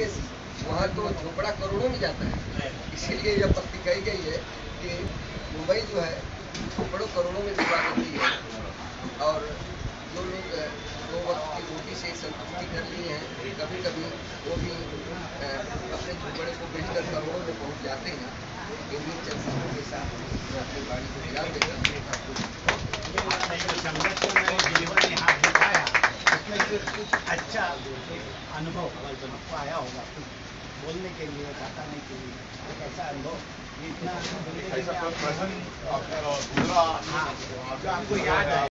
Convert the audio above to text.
के वहाँ तो झोपड़ा करोड़ों में जाता है। इसीलिए यह पत्ती कही गई है कि मुंबई जो है झोपड़ों करोड़ों में बिका देती है। और जो लोग दो वक्त की रोटी से संतुष्टि कर लिए हैं कभी कभी वो भी अपने झोपड़े को बेचकर करोड़ों में पहुँच जाते हैं। इन्हीं चर्चाओं के साथ अपनी गाड़ी को विराम देता हूँ अच्छा अनुभव आपको आया होगा कुछ बोलने के लिए बताने के लिए। एक ऐसा अनुभव इतना हाँ आपको याद है?